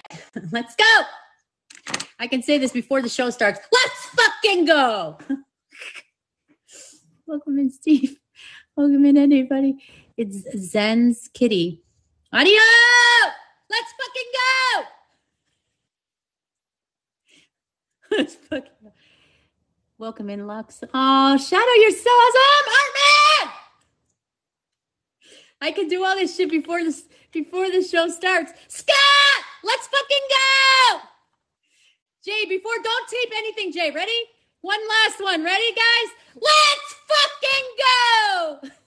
Let's go. I can say this before the show starts. Let's fucking go. Welcome in, Steve. Welcome in, everybody. It's Zen's Kitty. Audio. Let's fucking go. Let's fucking go. Welcome in, Lux. Oh, Shadow, you're so awesome, Artman. I can do all this shit before this before the show starts. Scott, let's fucking go. Jay, before don't tape anything, Jay. Ready? One last one. Ready, guys? Let's fucking go.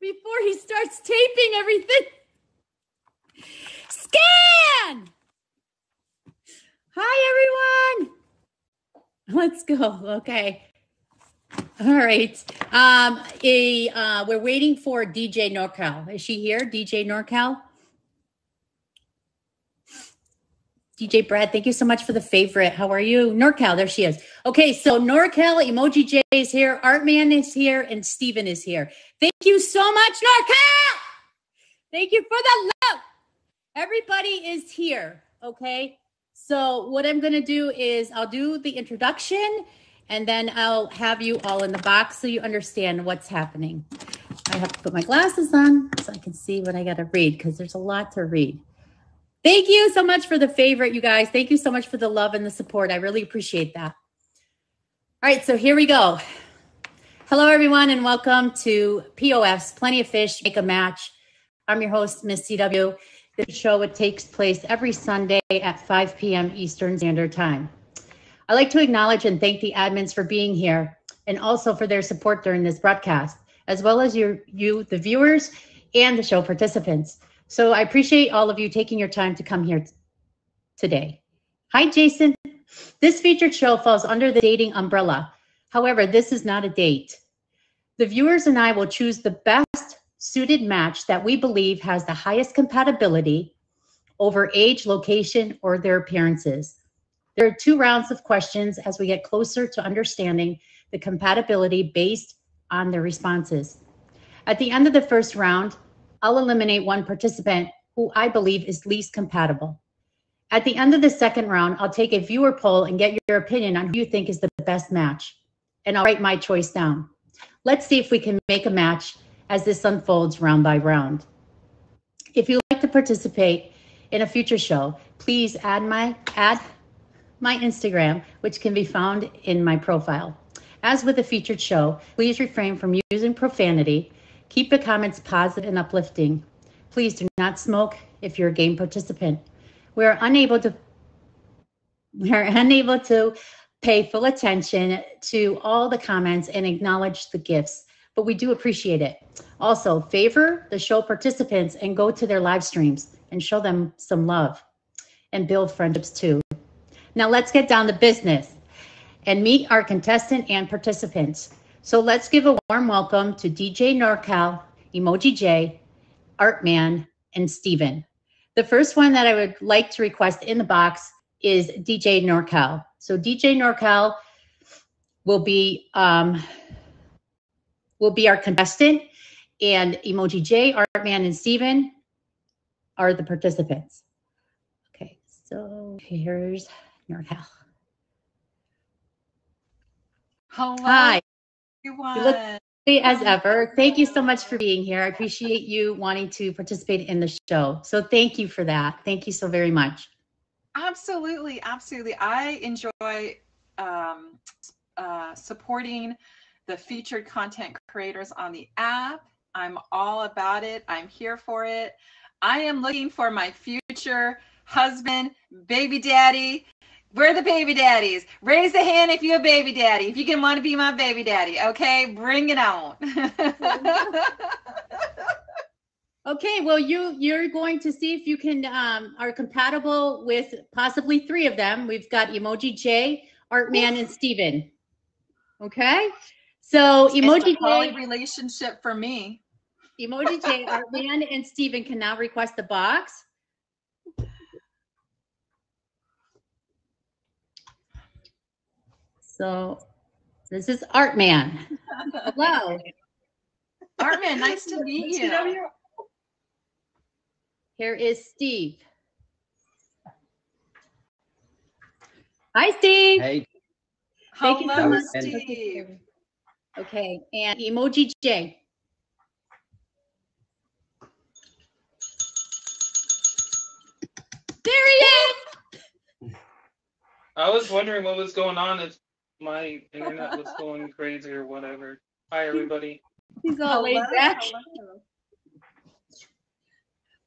before he starts taping everything. Scan. Hi, everyone. Let's go. Okay. All right. Um, a, uh, we're waiting for DJ NorCal. Is she here? DJ NorCal? DJ Brad, thank you so much for the favorite. How are you? NorCal, there she is. Okay, so NorCal, Emoji J is here, Artman is here, and Steven is here. Thank you so much, NorCal! Thank you for the love. Everybody is here, okay? So what I'm going to do is I'll do the introduction and then I'll have you all in the box so you understand what's happening. I have to put my glasses on so I can see what I got to read because there's a lot to read. Thank you so much for the favorite, you guys. Thank you so much for the love and the support. I really appreciate that. All right, so here we go. Hello, everyone, and welcome to POF's Plenty of Fish Make a Match. I'm your host, Miss CW. The show it takes place every Sunday at 5 p.m. Eastern Standard Time. I'd like to acknowledge and thank the admins for being here and also for their support during this broadcast, as well as your, you, the viewers, and the show participants. So I appreciate all of you taking your time to come here today. Hi, Jason. This featured show falls under the dating umbrella. However, this is not a date. The viewers and I will choose the best suited match that we believe has the highest compatibility over age, location, or their appearances. There are two rounds of questions as we get closer to understanding the compatibility based on their responses. At the end of the first round, I'll eliminate one participant who I believe is least compatible. At the end of the second round, I'll take a viewer poll and get your opinion on who you think is the best match. And I'll write my choice down. Let's see if we can make a match as this unfolds round by round. If you'd like to participate in a future show, please add my add my Instagram, which can be found in my profile. As with a featured show, please refrain from using profanity. Keep the comments positive and uplifting. Please do not smoke if you're a game participant. We are unable to we are unable to pay full attention to all the comments and acknowledge the gifts, but we do appreciate it. Also, favor the show participants and go to their live streams and show them some love and build friendships too. Now let's get down to business and meet our contestant and participants. So let's give a warm welcome to DJ NorCal, Emoji J, Artman, and Steven. The first one that I would like to request in the box is DJ NorCal. So DJ NorCal will be um, will be our contestant, and Emoji J, Artman, and Steven are the participants. Okay, so here's NorCal. Hello, Hi, everyone. you look as ever. Thank you so much for being here. I appreciate you wanting to participate in the show. So thank you for that. Thank you so very much. Absolutely, absolutely. I enjoy um, uh, supporting the featured content creators on the app. I'm all about it. I'm here for it. I am looking for my future husband, baby daddy. We're the baby daddies. Raise the hand if you're a baby daddy. If you can want to be my baby daddy, okay? Bring it on. Okay, well, you you're going to see if you can um, are compatible with possibly three of them. We've got Emoji J, Artman, and Steven. Okay, so Emoji J, relationship for me. Emoji J, Artman, and Steven can now request the box. So this is Artman. Hello. Armin, nice to meet you. Here is Steve. Hi, Steve. Hey, Thank you so much. Steve. Okay, and Emoji J. There he is. I was wondering what was going on if my internet was going crazy or whatever. Hi, everybody. He's all laid back. hello.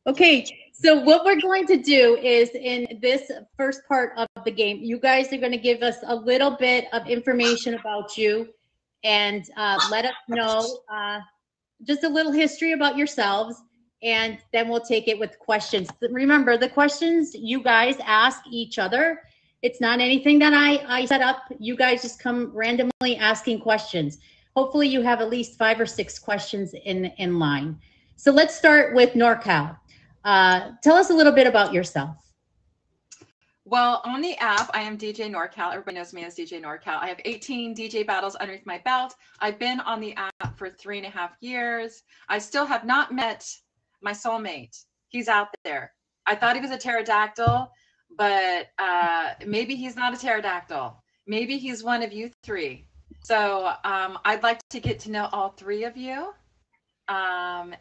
Okay, so what we're going to do is in this first part of the game, you guys are going to give us a little bit of information about you and uh, let us know uh, just a little history about yourselves, and then we'll take it with questions. Remember, the questions you guys ask each other. It's not anything that I, I set up. You guys just come randomly asking questions. Hopefully, you have at least five or six questions in, in line. So let's start with NorCal. Uh, tell us a little bit about yourself. Well, on the app, I am DJ NorCal. Everybody knows me as DJ NorCal. I have 18 DJ battles underneath my belt. I've been on the app for three and a half years. I still have not met my soulmate. He's out there. I thought he was a pterodactyl, but uh, maybe he's not a pterodactyl. Maybe he's one of you three. So um, I'd like to get to know all three of you um,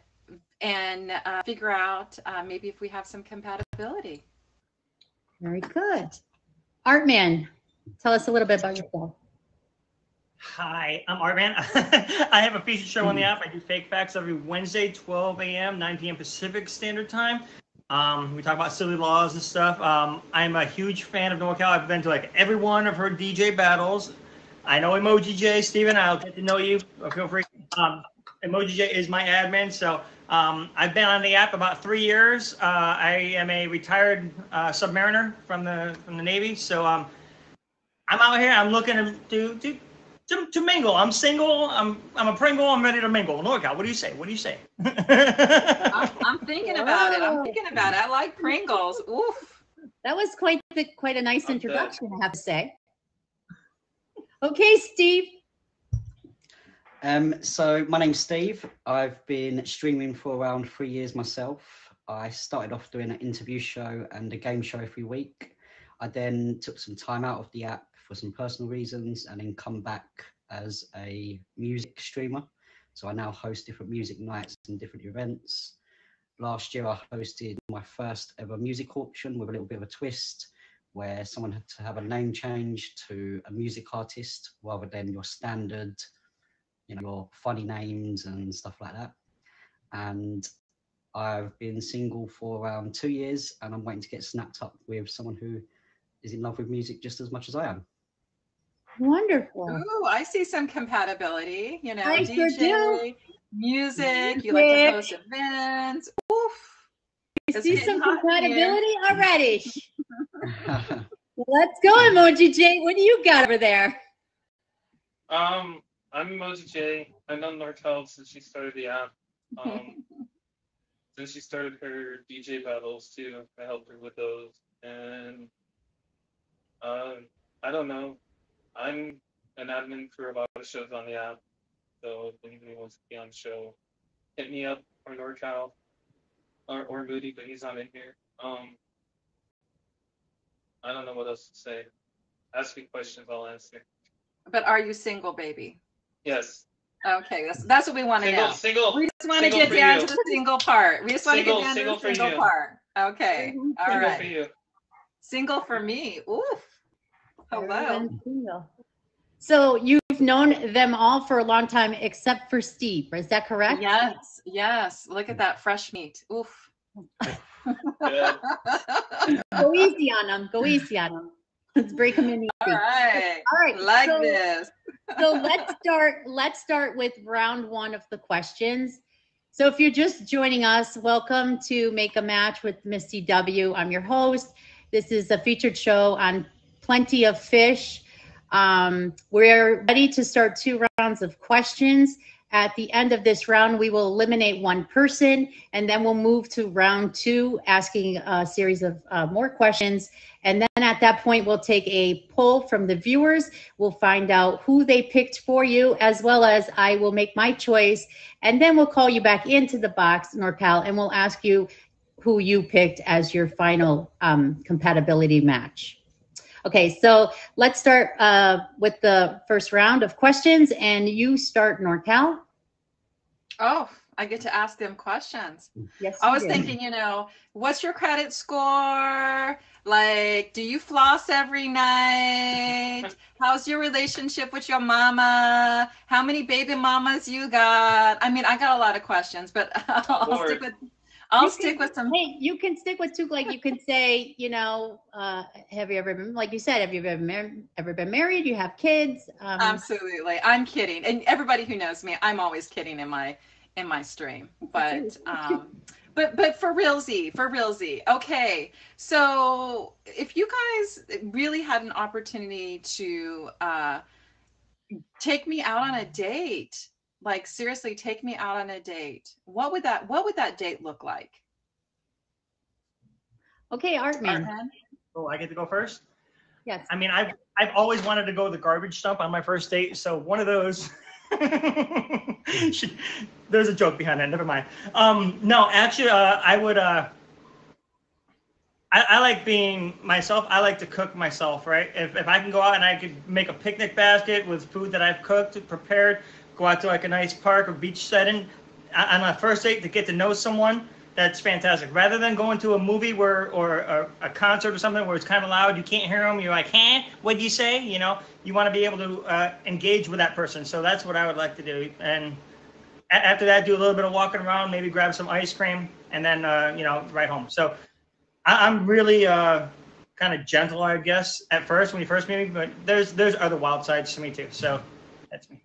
and uh, figure out uh, maybe if we have some compatibility. Very good. Artman, tell us a little bit about yourself. Hi, I'm Artman. I have a feature show on the app. I do fake facts every Wednesday, 12 a.m., 9 p.m. Pacific Standard Time. Um, we talk about silly laws and stuff. Um, I'm a huge fan of NorCal. I've been to like every one of her DJ battles. I know Emoji J, Steven. I'll get to know you. Feel free. Um, Emoji J is my admin. So um, I've been on the app about three years. Uh, I am a retired uh, submariner from the from the Navy. So um, I'm out here. I'm looking to do to, to mingle. I'm single. I'm I'm a Pringle. I'm ready to mingle. NorCal, what do you say? What do you say? I'm, I'm thinking about it. I'm thinking about it. I like Pringles. Oof. That was quite the, quite a nice I'm good. introduction, I have to say. Okay, Steve. um, so my name's Steve. I've been streaming for around three years myself. I started off doing an interview show and a game show every week. I then took some time out of the app for some personal reasons and then come back as a music streamer. So I now host different music nights and different events. Last year I hosted my first ever music auction with a little bit of a twist where someone had to have a name change to a music artist rather than your standard, you know, your funny names and stuff like that. And I've been single for around two years and I'm waiting to get snapped up with someone who is in love with music just as much as I am. Wonderful. Ooh, I see some compatibility. You know, I sure DJ, music. You like to Music. host events. Oof. You see some hot here. compatibility already. Let's go, Emoji J. What do you got over there? Um, I'm Emoji J. I've known NorCal since she started the app. Um, since she started her DJ battles too, I helped her with those. And um, I don't know. I'm an admin for a lot of shows on the app. So if anybody wants to be on the show, hit me up or NorCal or, or Moody, but he's not in here. Um, I don't know what else to say. Ask me questions, I'll answer. But are you single, baby? Yes. Okay, that's that's what we want to know. single. We just want to get down you. to the single part. We just want to get down to the single part. Okay. All Single for you. Single for me. Oof. Oh, Hello. So you've known them all for a long time, except for Steve. Is that correct? Yes. Yes. Look at that fresh meat. Oof. Go easy on them. Go easy on them. Let's break them in easy. All right. All right. Like so, this. so let's start. Let's start with round one of the questions. So if you're just joining us, welcome to Make a Match with Miss CW. I'm your host. This is a featured show on Plenty of Fish. Um, we're ready to start two rounds of questions. At the end of this round, we will eliminate one person, and then we'll move to round two, asking a series of uh, more questions. And then at that point, we'll take a poll from the viewers. We'll find out who they picked for you, as well as I will make my choice. And then we'll call you back into the box, NorCal, and we'll ask you who you picked as your final um, compatibility match. Okay, so let's start uh, with the first round of questions, and you start NorCal. Oh, I get to ask them questions. Yes, I was do. thinking, you know, what's your credit score? Like, do you floss every night? How's your relationship with your mama? How many baby mamas you got? I mean, I got a lot of questions, but I'll Lord. stick with I'll You stick can- with some Hey, you can stick with two. Like you can say, you know, uh, have you ever been, like you said, have you ever been, ever been married? You have kids? Um, Absolutely. I'm kidding. And everybody who knows me, I'm always kidding in my in my stream. But um but but for realsy, for realsy. Okay. So if you guys really had an opportunity to uh take me out on a date, like seriously take me out on a date, what would that what would that date look like? okay, Artman. Arhan? Oh, I get to go first. Yes. I mean, I've I've always wanted to go to the garbage dump on my first date, so one of those. She- There's a joke behind that. Never mind. Um, no, actually, uh, I would. Uh, I, I like being myself. I like to cook myself, right? If, if I can go out and I could make a picnic basket with food that I've cooked, prepared, go out to like a nice park or beach setting on a first date to get to know someone, that's fantastic. Rather than going to a movie where or a, a concert or something where it's kind of loud, you can't hear them. You're like, "Huh? What'd you say?" You know, you want to be able to uh, engage with that person. So that's what I would like to do. And after that, do a little bit of walking around, maybe grab some ice cream, and then uh, you know, right home. So I, I'm really uh, kind of gentle, I guess, at first when you first meet me. But there's there's other wild sides to me too. So that's me.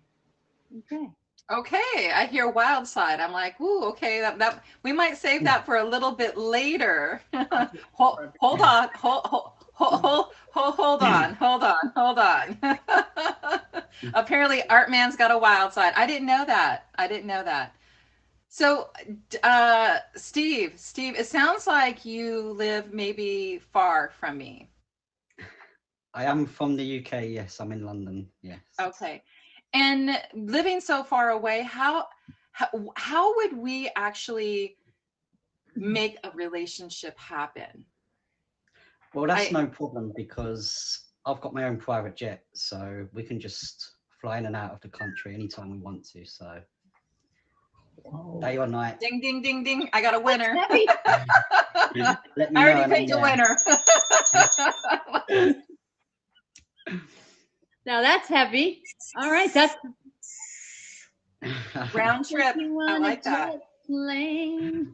Okay. Okay, I hear wild side. I'm like, ooh, okay, that, that we might save that for a little bit later. hold, hold on, hold, hold, hold, hold, hold, hold on, hold on, hold on. Apparently, Artman's got a wild side. I didn't know that. I didn't know that. So, uh, Steve, Steve, it sounds like you live maybe far from me. I am from the UK. Yes, I'm in London. Yes. Okay. And living so far away, how how, how would we actually make a relationship happen? Well, that's I- no problem because I've got my own private jet, so we can just fly in and out of the country anytime we want to. So day or night. Ding ding ding ding. I got a winner. Let me I already picked a winner. Now that's heavy. All right, that's Round trip. I like that. plane.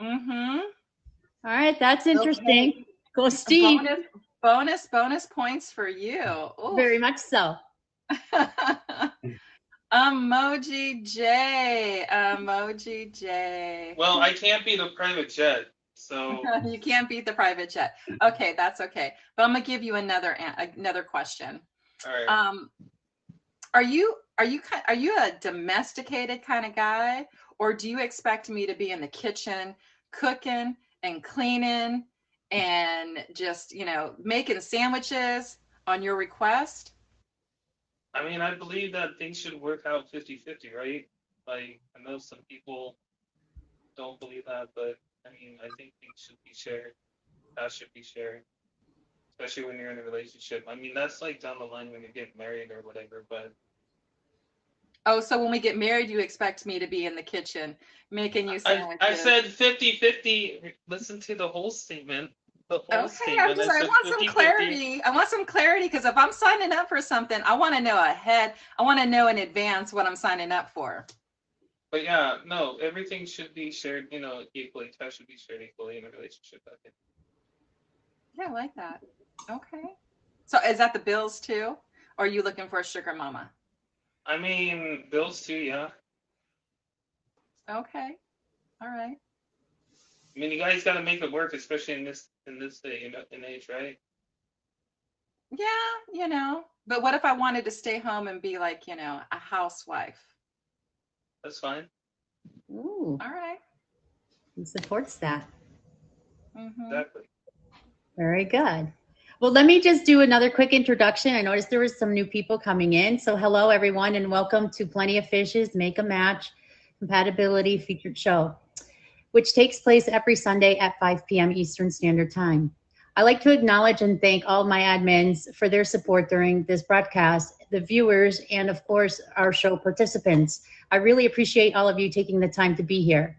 Mm-hmm. All right, that's interesting. Go, Steve. Bonus, bonus, bonus points for you. Ooh. Very much so. Emoji J. Emoji J. Well, I can't be the private jet, so you can't beat the private jet. Okay, that's okay. But I'm gonna give you another an- another question. Right. Um, are you are you are you a domesticated kind of guy, or do you expect me to be in the kitchen cooking and cleaning and just you know making sandwiches on your request? I mean, I believe that things should work out 50-50, right? Like, I know some people don't believe that, but I mean, I think things should be shared. That should be shared, especially when you're in a relationship. I mean, that's like down the line when you get married or whatever. But Oh, so when we get married, you expect me to be in the kitchen making you I, sandwiches? I said 50-50. Listen to the whole statement. The whole Okay, statement. I'm just, I I want some 50-50. clarity. I want some clarity because if I'm signing up for something, I want to know ahead. I want to know in advance what I'm signing up for. But yeah, no, everything should be shared, you know, equally. That should be shared equally in a relationship. I think. Yeah, I like that. Okay. So is that the bills too? Or are you looking for a sugar mama? I mean, bills too, yeah. Okay. All right. I mean, you guys got to make it work, especially in this in this day in, in age, right? Yeah, you know. But what if I wanted to stay home and be like, you know, a housewife? That's fine. Ooh, All right. he supports that. Mhm. Exactly. Very good. Well, let me just do another quick introduction. I noticed there was some new people coming in. So, hello, everyone, and welcome to Plenty of Fishes Make a Match Compatibility Featured Show. which takes place every Sunday at 5 p.m. Eastern Standard Time. I'd like to acknowledge and thank all my admins for their support during this broadcast, the viewers, and of course, our show participants. I really appreciate all of you taking the time to be here.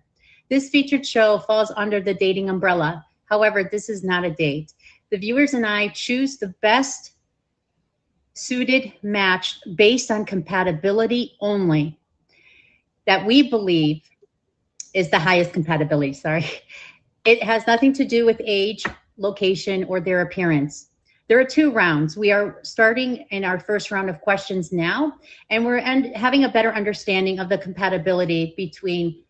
This featured show falls under the dating umbrella. However, this is not a date. The viewers and I choose the best suited match based on compatibility only that we believe is the highest compatibility. Sorry. It has nothing to do with age, location, or their appearance. There are two rounds. We are starting in our first round of questions now, and we're end, having a better understanding of the compatibility between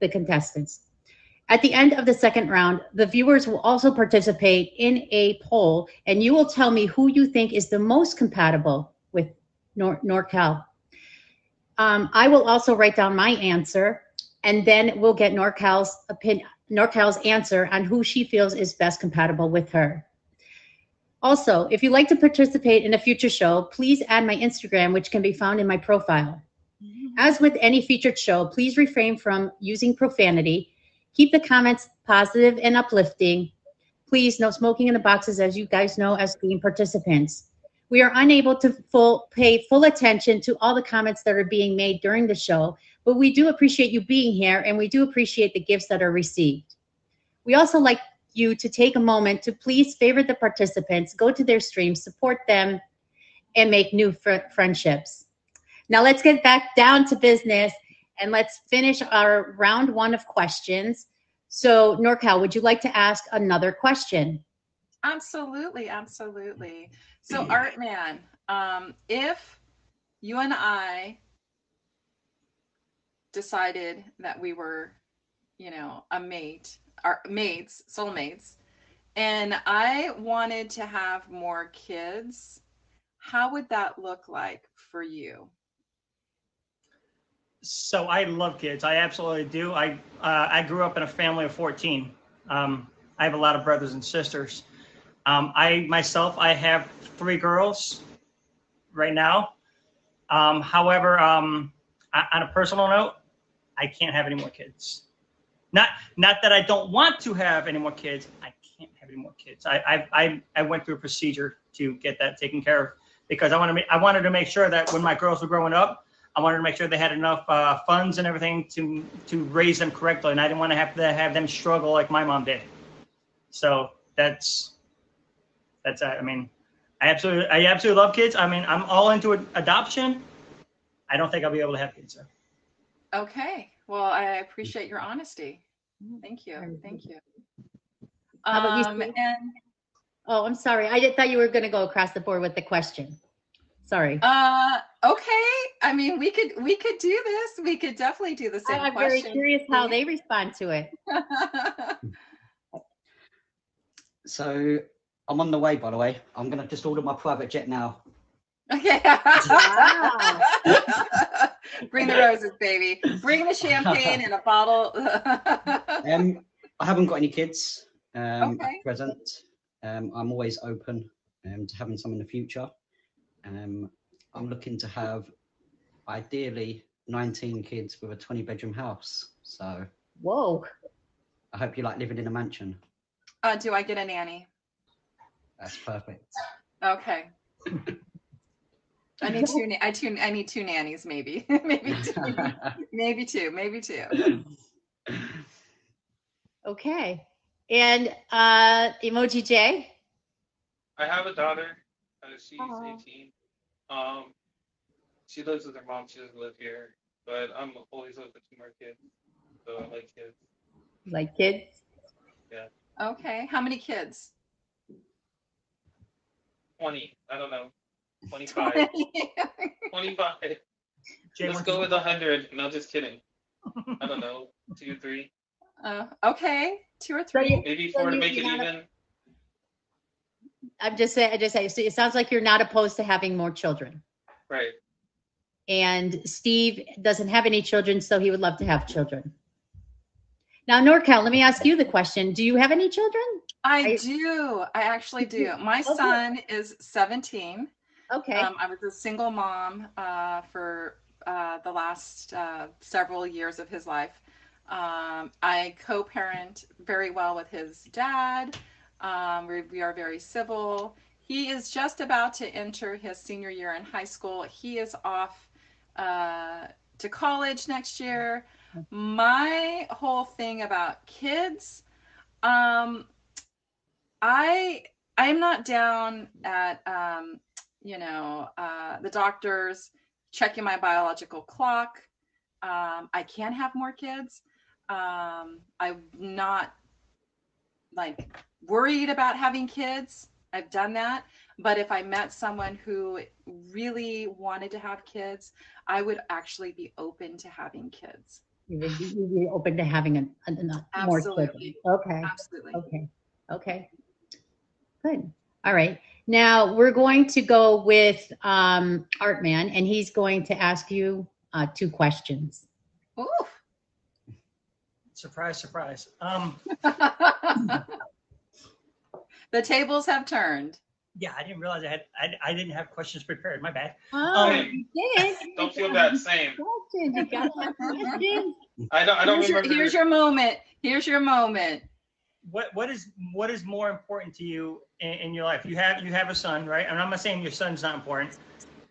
the contestants. At the end of the second round, the viewers will also participate in a poll, and you will tell me who you think is the most compatible with Nor- NorCal. Um, I will also write down my answer, and then we'll get NorCal's opinion, NorCal's answer on who she feels is best compatible with her. Also, if you'd like to participate in a future show, please add my Instagram, which can be found in my profile. As with any featured show, please refrain from using profanity. Keep the comments positive and uplifting. Please, no smoking in the boxes, as you guys know, as being participants. We are unable to full, pay full attention to all the comments that are being made during the show, but we do appreciate you being here and we do appreciate the gifts that are received. We also like you to take a moment to please favorite the participants, go to their streams, support them, and make new fr- friendships. Now let's get back down to business and let's finish our round one of questions. So, NorCal, would you like to ask another question? Absolutely, absolutely. So, Artman, um, if you and I decided that we were, you know, a mate, our mates, soulmates, and I wanted to have more kids, how would that look like for you? So I love kids. I absolutely do. I uh, I grew up in a family of 14. Um, I have a lot of brothers and sisters. Um, I myself, I have three girls right now. Um, however, um, on a personal note, I can't have any more kids. Not not that I don't want to have any more kids. I can't have any more kids. I I I, I went through a procedure to get that taken care of because I wanted to, I wanted to make sure that when my girls were growing up, I wanted to make sure they had enough uh, funds and everything to to raise them correctly, and I didn't want to have to have them struggle like my mom did. So that's that's uh, I mean, I absolutely I absolutely love kids. I mean, I'm all into adoption. I don't think I'll be able to have kids. So. Okay. Well, I appreciate your honesty. Thank you. Thank you. How about you, Um, and Oh, I'm sorry. I thought you were going to go across the board with the question. Sorry. uh, okay. I mean, we could we could do this. We could definitely do the same I'm very curious how they respond to it. So I'm on the way, by the way. I'm gonna just order my private jet now. okay. Wow. Bring the roses, baby. Bring the champagne and a bottle. Um, I haven't got any kids um, Okay. at present. Um, I'm always open um, to having some in the future. Um, I'm looking to have ideally 19 kids with a 20 bedroom house. So Whoa. I hope you like living in a mansion. uh, do I get a nanny? That's perfect. Okay. I need two. I two. I need two nannies, maybe. maybe two. Maybe two. Maybe two. Okay. And uh Emoji J? I have a daughter. Uh, she's Aw. 18. Um, she lives with her mom. She doesn't live here, but I'm always open to more kids. So I like kids. Like kids? Yeah. Okay. How many kids? 20. I don't know. 25. 25. Jay, Let's go with 100. No, just kidding. I don't know. Two, three, uh, okay. Two or So three. you- maybe So four to make it you're a- even. I'm just saying, I just say, so it sounds like you're not opposed to having more children. Right. And Steve doesn't have any children, so he would love to have children. Now, NorCal, let me ask you the question. Do you have any children? I I- do. I actually do. My Okay. son is 17. Okay. Um, I was a single mom uh, for uh, the last uh, several years of his life. Um, I co-parent very well with his dad. Um, we, we are very civil. He is just about to enter his senior year in high school. He is off uh, to college next year. My whole thing about kids, um, I I'm not down at um, you know uh, the doctors checking my biological clock. Um, I can have more kids. Um, I'm not like worried about having kids. I've done that. But if I met someone who really wanted to have kids, I would actually be open to having kids. You would be, you'd be open to having a, a, a more children. Absolutely. Okay. Absolutely. Okay. Okay. Good. All right. Now we're going to go with um, Artman, and he's going to ask you uh, two questions. Ooh. Surprise, surprise. Um, the tables have turned. yeah, I didn't realize I had. I, I didn't have questions prepared. My bad. Oh, Same. you um, did. Don't feel bad. Same. Questions. You gotta have questions. I don't. I don't here's, your, remember. here's your moment. Here's your moment. What what is what is more important to you in, in your life? You have you have a son, right? And I'm not saying your son's not important.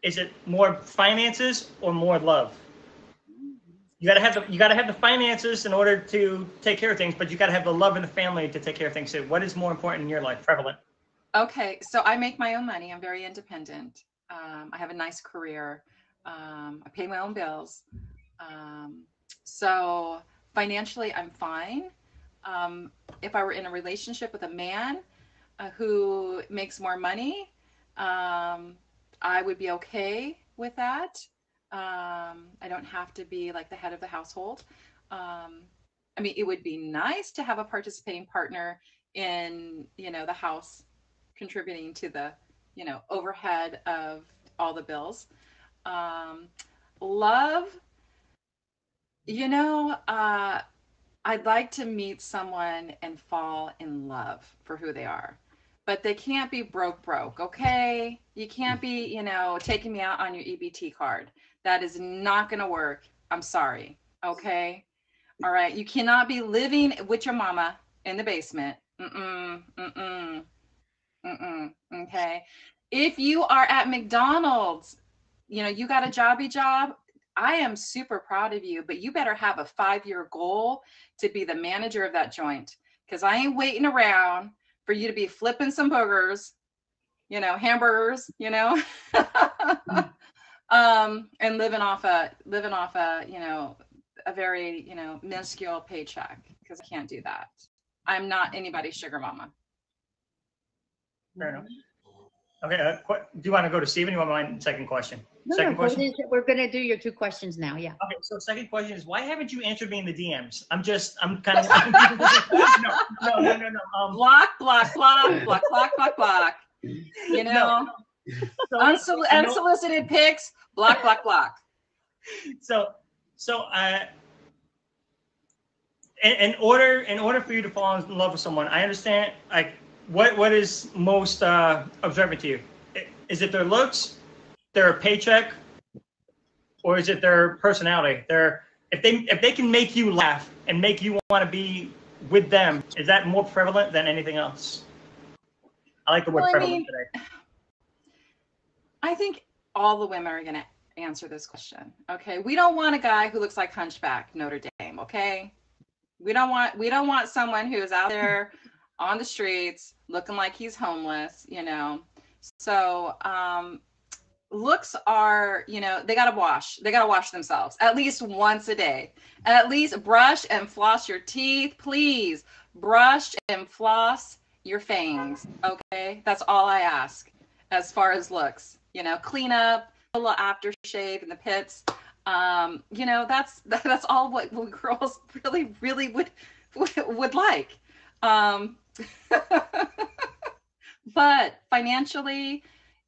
Is it more finances or more love? You gotta have the you gotta have the finances in order to take care of things, but you gotta have the love and the family to take care of things too. What is more important in your life? Prevalent. Okay, so I make my own money. I'm very independent. Um, I have a nice career. Um, I pay my own bills. Um, so financially, I'm fine. Um, if I were in a relationship with a man uh, who makes more money, um, I would be okay with that. Um, I don't have to be like the head of the household. Um, I mean, it would be nice to have a participating partner in, you know, the house contributing to the, you know, overhead of all the bills. Um, love, you know, uh, I'd like to meet someone and fall in love for who they are. But they can't be broke, broke, okay? You can't be, you know, taking me out on your EBT card. That is not going to work. I'm sorry, okay? All right. You cannot be living with your mama in the basement. Mm-mm, mm-mm, mm-mm, okay? If you are at McDonald's, you know, you got a jobby job, I am super proud of you, but you better have a five year goal to be the manager of that joint because I ain't waiting around for you to be flipping some boogers, you know, hamburgers, you know, mm. Um, and living off a living off a you know a very you know minuscule paycheck because I can't do that. I'm not anybody's sugar mama. Fair enough. Okay. Uh, qu- do you want to go to Stephen? You want my second question? No, second no, question. is? We're gonna do your two questions now. Yeah. Okay, so second question is why haven't you answered me in the DMs? I'm just I'm kind of no, no, no, no, no. Um, Block, block, block, block, block, block, block. You know, so, unsol- I unsolicited pics, block, block, block. so so uh in, in order in order for you to fall in love with someone, I understand like what what is most uh observant to you? Is it their looks, their paycheck, or is it their personality? Their if they if they can make you laugh and make you want to be with them, is that more prevalent than anything else? I like the word Well, I prevalent mean- today. I think all the women are going to answer this question. Okay, we don't want a guy who looks like Hunchback Notre Dame. Okay, we don't want we don't want someone who's out there on the streets looking like he's homeless. You know, so um, looks are you know they got to wash. They got to wash themselves at least once a day. At least brush and floss your teeth, please. Brush and floss your fangs. Okay, that's all I ask as far as looks. You know, clean up, a little aftershave in the pits. Um, you know, that's that's all what, girls really, really would would, would like. Um, but financially,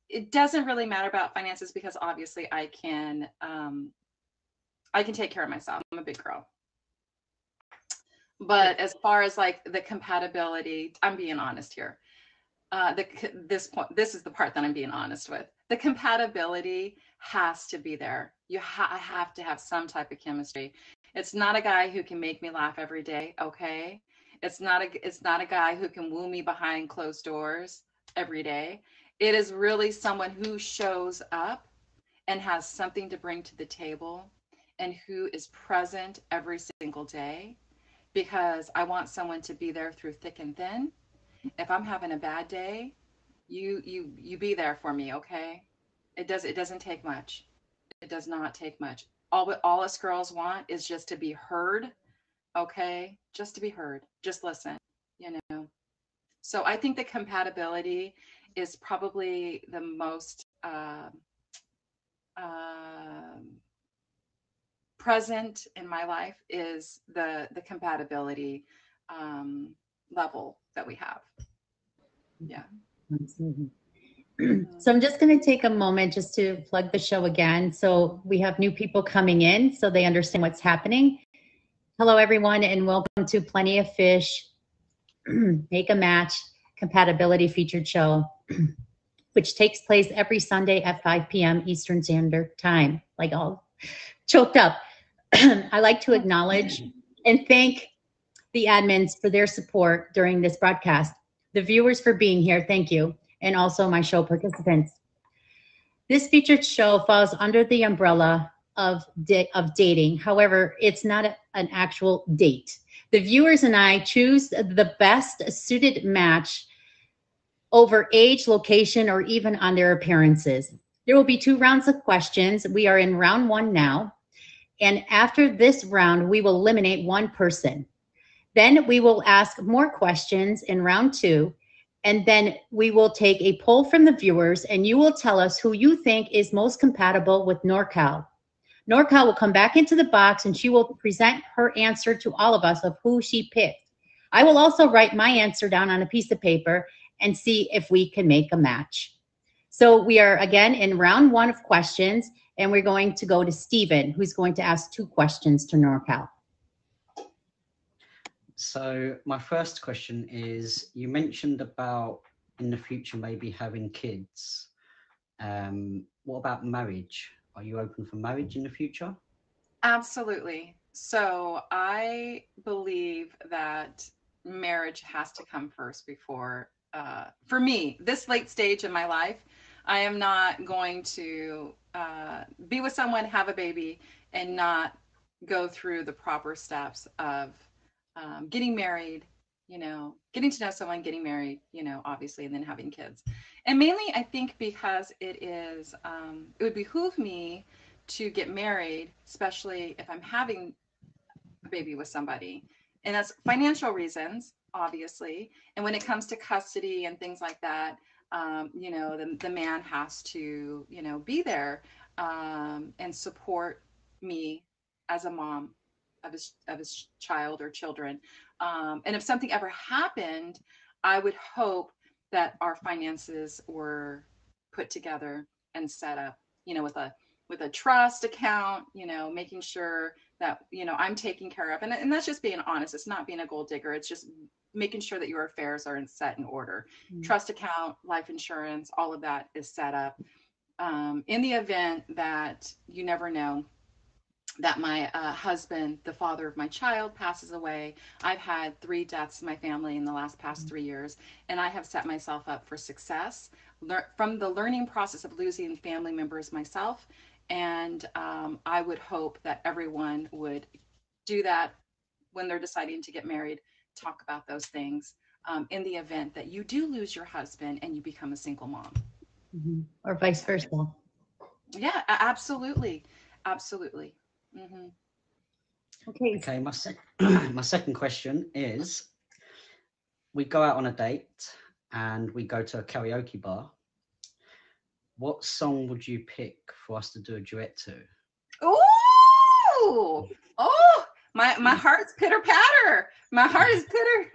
it doesn't really matter about finances because obviously I can um, I can take care of myself. I'm a big girl. But as far as like the compatibility, I'm being honest here uh, the this point this is the part that i'm being honest with the compatibility has to be there. You ha- have to have some type of chemistry. It's not a guy who can make me laugh every day, okay? It's not a it's not a guy who can woo me behind closed doors every day. It is really someone who shows up and has something to bring to the table and who is present every single day because I want someone to be there through thick and thin. If I'm having a bad day, you you you be there for me, okay? It does it doesn't take much. It does not take much. All all us girls want is just to be heard, okay? Just to be heard. Just listen, you know. So I think the compatibility is probably the most uh, uh, present in my life is the the compatibility um, level that we have. Yeah. Mm-hmm. So I'm just going to take a moment just to plug the show again. So we have new people coming in so they understand what's happening. Hello, everyone, and welcome to Plenty of Fish Make a Match Compatibility Featured Show, which takes place every Sunday at 5 p.m. Eastern Standard Time. Like all choked up. I like to acknowledge and thank the admins for their support during this broadcast, the viewers for being here, thank you, and also my show participants. This featured show falls under the umbrella of da- of dating. However, it's not a- an actual date. The viewers and I choose the best suited match over age, location, or even on their appearances. There will be two rounds of questions. We are in round one now. And after this round, we will eliminate one person. Then we will ask more questions in round two. And then we will take a poll from the viewers, and you will tell us who you think is most compatible with NorCal. NorCal will come back into the box and she will present her answer to all of us of who she picked. I will also write my answer down on a piece of paper and see if we can make a match. So we are again in round one of questions, and we're going to go to Stephen, who's going to ask two questions to NorCal. So my first question is: you mentioned about in the future maybe having kids. Um, what about marriage? Are you open for marriage in the future? Absolutely. So I believe that marriage has to come first before, uh, for me, this late stage in my life, I am not going to uh, be with someone, have a baby, and not go through the proper steps of um, getting married, you know, getting to know someone, getting married, you know, obviously, and then having kids. And mainly, I think because it is, um, it would behoove me to get married, especially if I'm having a baby with somebody. And that's financial reasons, obviously. And when it comes to custody and things like that, um, you know, the, the man has to, you know, be there um, and support me as a mom of his of his child or children. Um, and if something ever happened, I would hope that our finances were put together and set up, you know, with a with a trust account, you know, making sure that you know I'm taken care of, and and that's just being honest. It's not being a gold digger. It's just making sure that your affairs are in set in order. Mm. Trust account, life insurance, all of that is set up. Um, in the event that you never know that my uh, husband, the father of my child, passes away. I've had three deaths in my family in the last past three years, and I have set myself up for success lear- from the learning process of losing family members myself. And um, I would hope that everyone would do that when they're deciding to get married, talk about those things um, in the event that you do lose your husband and you become a single mom. Mhm. Or vice versa. Yeah, absolutely. Absolutely. Hmm Okay. Okay, my sec- my second question is: we go out on a date and we go to a karaoke bar. What song would you pick for us to do a duet to? Ooh! Oh, my my heart's pitter patter. My heart is pitter.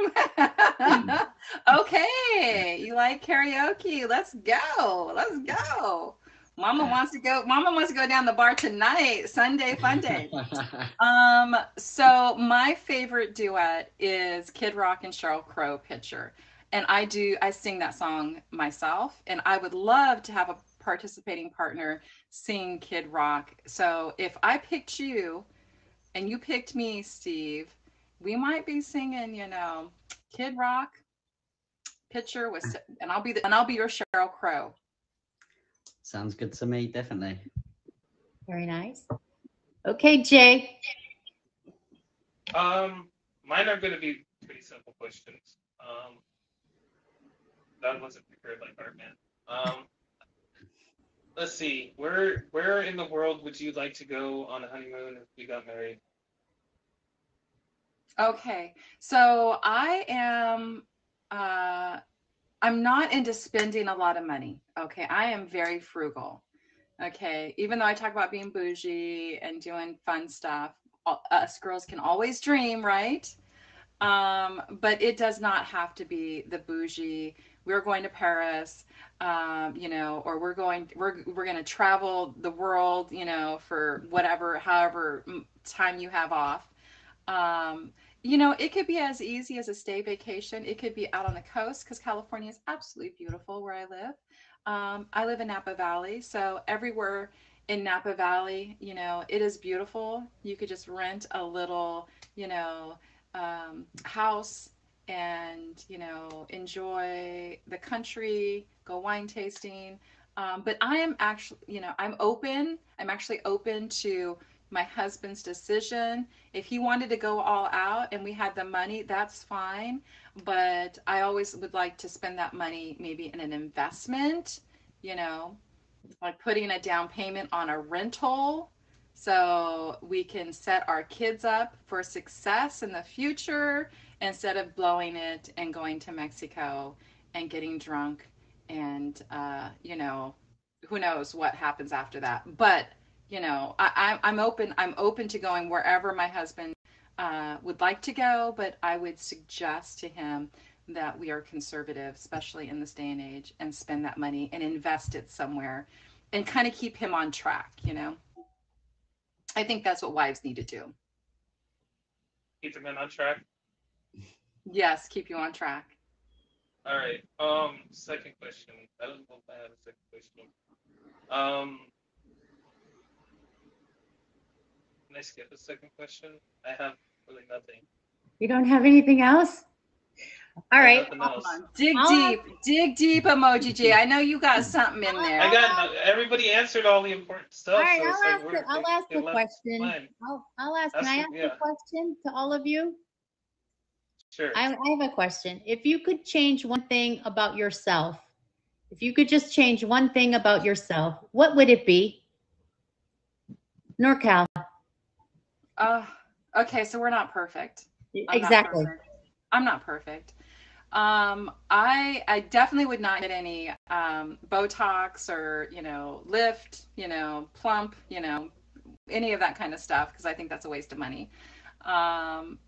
okay, you like karaoke? Let's go. Let's go. Mama wants to go. Mama wants to go down the bar tonight. Sunday fun day. Um, so my favorite duet is Kid Rock and Sheryl Crow Picture. And I do I sing that song myself and I would love to have a participating partner sing Kid Rock. So if I picked you and you picked me, Steve, we might be singing, you know, Kid Rock picture with and I'll be the, and I'll be your Sheryl Crow. Sounds good to me, definitely. Very nice. Okay, Jay. Um, mine are going to be pretty simple questions. Um, that wasn't prepared like art man. Um, let's see. Where where in the world would you like to go on a honeymoon if we got married? Okay, so I am. Uh, I'm not into spending a lot of money. Okay, I am very frugal. Okay, even though I talk about being bougie and doing fun stuff, us girls can always dream, right? Um, but it does not have to be the bougie. We're going to Paris, um, you know, or we're going, we're we're going to travel the world, you know, for whatever, however time you have off. Um, you know, it could be as easy as a stay vacation. It could be out on the coast because California is absolutely beautiful where I live. Um, I live in Napa Valley, so everywhere in Napa Valley, you know, it is beautiful. You could just rent a little, you know, um, house and, you know, enjoy the country, go wine tasting. Um, but I am actually, you know, I'm open. I'm actually open to my husband's decision. If he wanted to go all out and we had the money, that's fine. But I always would like to spend that money maybe in an investment, you know, like putting a down payment on a rental so we can set our kids up for success in the future instead of blowing it and going to Mexico and getting drunk and, uh, you know, who knows what happens after that. But you know, I, I'm open. I'm open to going wherever my husband uh, would like to go, but I would suggest to him that we are conservative, especially in this day and age, and spend that money and invest it somewhere, and kind of keep him on track. You know, I think that's what wives need to do. Keep the men on track. Yes, keep you on track. All right. Um, second question. I don't know if I have a second question. Um, Can I skip the second question? I have really nothing. You don't have anything else? All right. Dig deep, dig deep, emoji J. I know you got something in there. I got everybody answered all the important stuff. All right, so I'll, ask like I'll ask the question. I'll, I'll ask. That's can I ask yeah. a question to all of you? Sure. I, I have a question. If you could change one thing about yourself, if you could just change one thing about yourself, what would it be? NorCal. Uh, okay, so we're not perfect. I'm exactly. Not perfect. I'm not perfect. Um, I I definitely would not get any um, Botox or you know lift, you know plump, you know any of that kind of stuff because I think that's a waste of money. Um,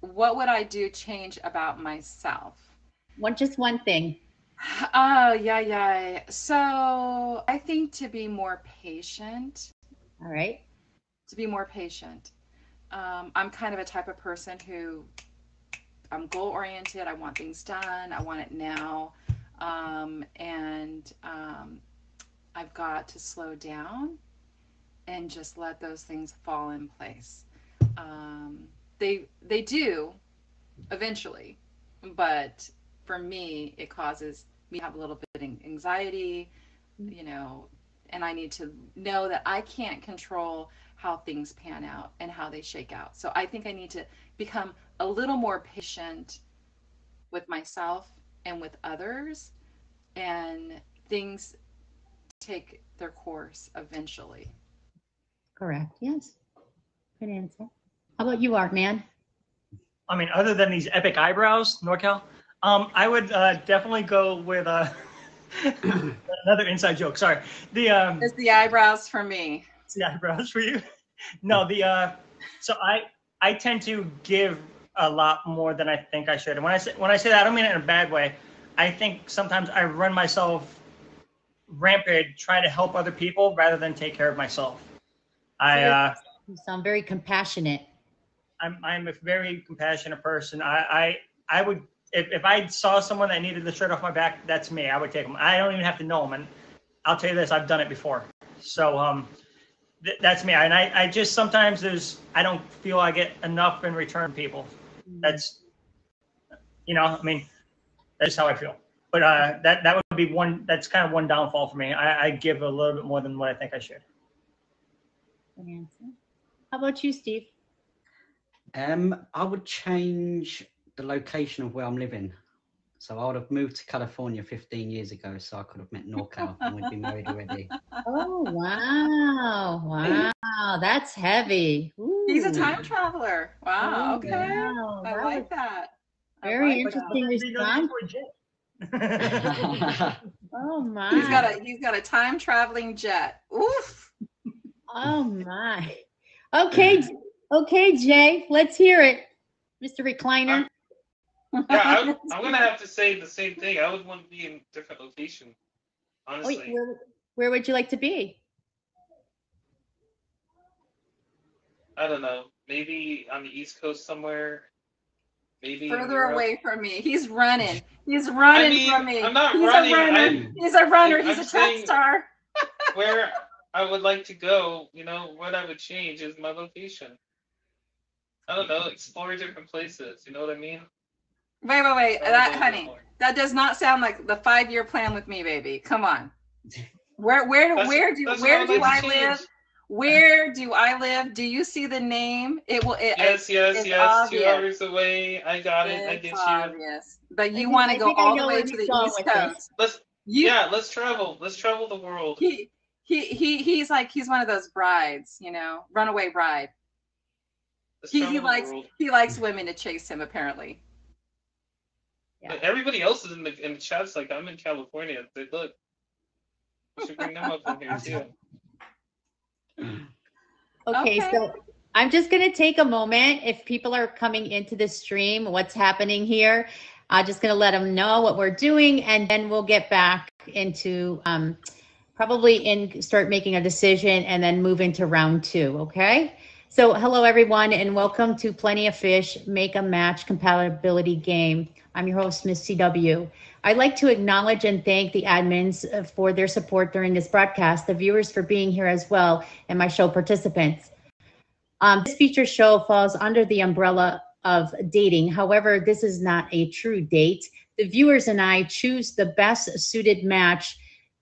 what would I do change about myself? One just one thing. Oh yeah yeah. So I think to be more patient. All right to be more patient. Um, I'm kind of a type of person who I'm goal oriented. I want things done. I want it now. Um, and um, I've got to slow down and just let those things fall in place. Um, they they do eventually, but for me, it causes me to have a little bit of anxiety, you know, and I need to know that I can't control how things pan out and how they shake out. So I think I need to become a little more patient with myself and with others, and things take their course eventually. Correct. Yes. Good answer. How about you, Art Man? I mean, other than these epic eyebrows, NorCal, um, I would uh, definitely go with uh, another inside joke. Sorry. The um, it's the eyebrows for me the eyebrows for you. no, the uh, so I I tend to give a lot more than I think I should. And when I say when I say that, I don't mean it in a bad way. I think sometimes I run myself rampant, try to help other people rather than take care of myself. I uh, you sound very compassionate. I'm I'm a very compassionate person. I I, I would if, if I saw someone that needed the shirt off my back, that's me. I would take them. I don't even have to know them, and I'll tell you this: I've done it before. So um, th- that's me. And I, I just sometimes there's I don't feel I get enough in return. People, that's you know, I mean, that's how I feel. But uh, that that would be one. That's kind of one downfall for me. I, I give a little bit more than what I think I should. Good answer. How about you, Steve? Um, I would change the location of where I'm living. So I would have moved to California 15 years ago, so I could have met NorCal and we'd be married already. Oh wow, wow, that's heavy. He's a time traveler. Wow. Oh, Okay. wow, I that like that. Very like that. interesting response. Oh my. He's got a he's got a time traveling jet. Oof. Oh my. Okay, okay, Jay, let's hear it, Mr. Recliner. Yeah, I, I'm gonna have to say the same thing. I would want to be in a different location. Honestly, Wait, where, where would you like to be? I don't know. Maybe on the East Coast somewhere. Maybe Further away from me. He's running. He's running mean, from me. I'm not He's running, a runner. I'm- He's a runner. I'm He's a track star. Where I would like to go, you know, what I would change is my location. I don't know, explore different places. You know what I mean? Wait, wait, wait. Travel That honey. more. That does not sound like the five year plan with me, baby. Come on. Where where That's- where do where do I'd I like to live? Where do I live? Do you see the name? It will. It, Yes, yes, yes. obvious. Two hours away. I got it. I it's get you. obvious. But you want to go all the way to the East with this. Coast. Let's You, yeah, let's travel. Let's travel the world. he, he he he's like he's one of those brides, you know, runaway bride. Let's He, he likes world. he likes women to chase him apparently. Yeah. But Everybody else is in the in the chat's like I'm in California. They look. We should bring them up in here too. Okay, Okay. so I'm just going to take a moment. If people are coming into the stream, what's happening here, I'm just going to let them know what we're doing, and then we'll get back into um, probably in start making a decision and then move into round two. Okay. So, hello everyone, and welcome to Plenty of Fish Make a Match Compatibility Game. I'm your host, Miss CW. I'd like to acknowledge and thank the admins for their support during this broadcast, the viewers for being here as well, and my show participants. Um, this feature show falls under the umbrella of dating. However, this is not a true date. The viewers and I choose the best suited match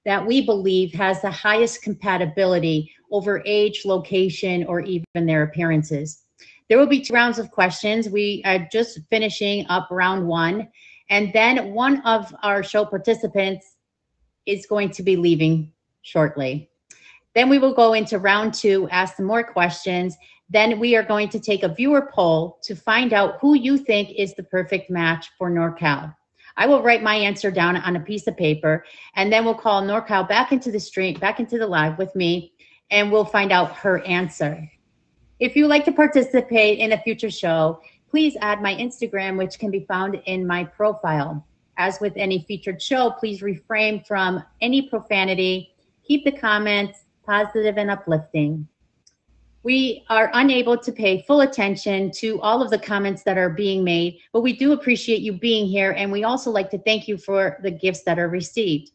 that we believe has the highest compatibility over age, location, or even their appearances. There will be two rounds of questions. We are just finishing up round one. And then one of our show participants is going to be leaving shortly. Then we will go into round two, ask them more questions. Then we are going to take a viewer poll to find out who you think is the perfect match for NorCal. I will write my answer down on a piece of paper, and then we'll call NorCal back into the stream, back into the live with me, and we'll find out her answer. If you would like to participate in a future show, please add my Instagram, which can be found in my profile. As with any featured show, please refrain from any profanity. Keep the comments positive and uplifting. We are unable to pay full attention to all of the comments that are being made, but we do appreciate you being here, and we also like to thank you for the gifts that are received.